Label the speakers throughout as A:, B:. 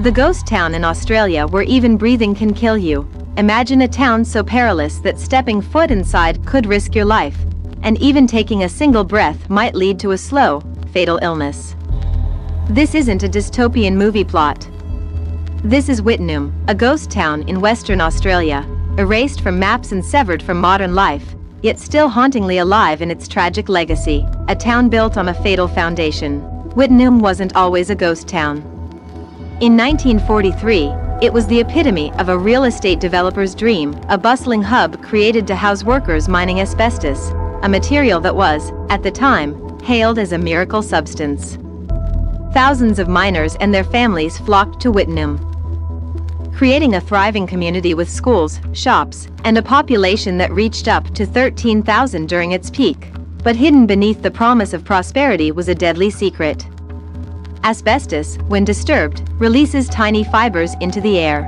A: The ghost town in Australia where even breathing can kill you. Imagine a town so perilous that stepping foot inside could risk your life, and even taking a single breath might lead to a slow, fatal illness. This isn't a dystopian movie plot. This is Wittenoom, a ghost town in Western Australia, erased from maps and severed from modern life, yet still hauntingly alive in its tragic legacy, a town built on a fatal foundation. Wittenoom wasn't always a ghost town. In 1943, it was the epitome of a real estate developer's dream, a bustling hub created to house workers mining asbestos, a material that was, at the time, hailed as a miracle substance. Thousands of miners and their families flocked to Wittenoom, creating a thriving community with schools, shops, and a population that reached up to 13,000 during its peak. But hidden beneath the promise of prosperity was a deadly secret. Asbestos, when disturbed, releases tiny fibers into the air.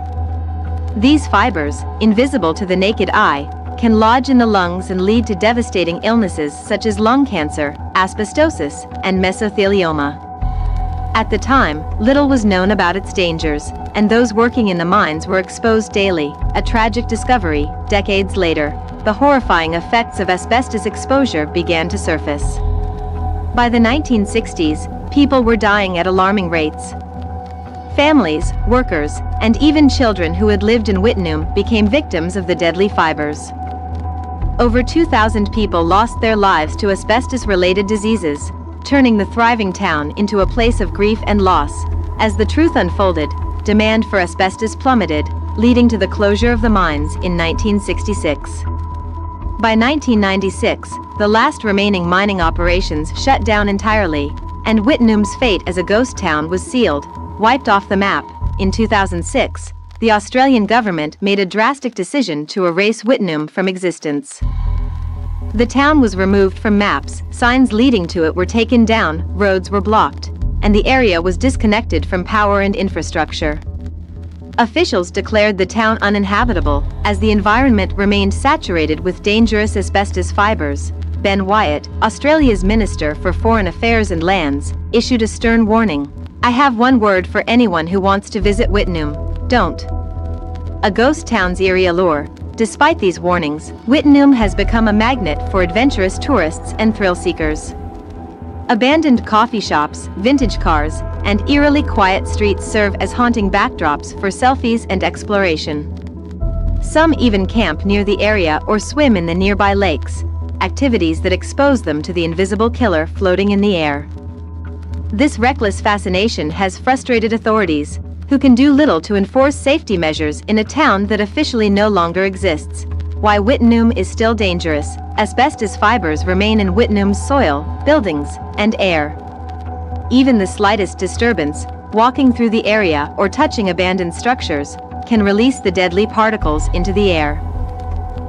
A: These fibers, invisible to the naked eye, can lodge in the lungs and lead to devastating illnesses such as lung cancer, asbestosis, and mesothelioma. At the time, little was known about its dangers, and those working in the mines were exposed daily, a tragic discovery, decades later. The horrifying effects of asbestos exposure began to surface. By the 1960s, people were dying at alarming rates. Families, workers, and even children who had lived in Wittenoom became victims of the deadly fibers. Over 2,000 people lost their lives to asbestos-related diseases, turning the thriving town into a place of grief and loss. As the truth unfolded, demand for asbestos plummeted, leading to the closure of the mines in 1966. By 1996, the last remaining mining operations shut down entirely, and Wittenoom's fate as a ghost town was sealed, wiped off the map. In 2006, the Australian government made a drastic decision to erase Wittenoom from existence. The town was removed from maps, signs leading to it were taken down, roads were blocked, and the area was disconnected from power and infrastructure. Officials declared the town uninhabitable, as the environment remained saturated with dangerous asbestos fibers. Ben Wyatt, Australia's Minister for Foreign Affairs and Lands, issued a stern warning. I have one word for anyone who wants to visit Wittenoom. Don't. A ghost town's eerie allure, Despite these warnings, Wittenoom has become a magnet for adventurous tourists and thrill seekers. Abandoned coffee shops, vintage cars, and eerily quiet streets serve as haunting backdrops for selfies and exploration. Some even camp near the area or swim in the nearby lakes, activities that expose them to the invisible killer floating in the air. This reckless fascination has frustrated authorities, who can do little to enforce safety measures in a town that officially no longer exists. Why Wittenoom is still dangerous, asbestos fibers remain in Wittenoom's soil, buildings, and air. Even the slightest disturbance, walking through the area or touching abandoned structures, can release the deadly particles into the air.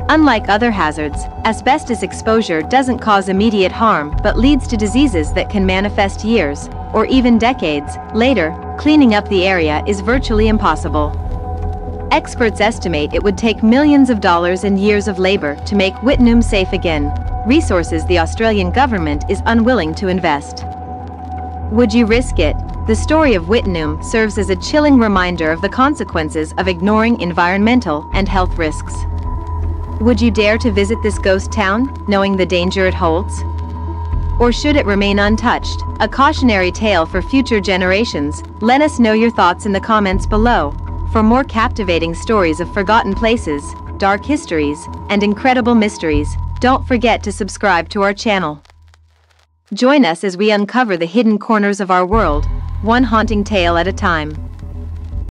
A: Unlike other hazards, asbestos exposure doesn't cause immediate harm but leads to diseases that can manifest years, or even decades, later, cleaning up the area is virtually impossible. Experts estimate it would take millions of dollars and years of labor to make Wittenoom safe again, resources the Australian government is unwilling to invest. Would you risk it? The story of Wittenoom serves as a chilling reminder of the consequences of ignoring environmental and health risks. Would you dare to visit this ghost town, knowing the danger it holds? Or should it remain untouched? A cautionary tale for future generations. Let us know your thoughts in the comments below. For more captivating stories of forgotten places, dark histories, and incredible mysteries, don't forget to subscribe to our channel. Join us as we uncover the hidden corners of our world, one haunting tale at a time.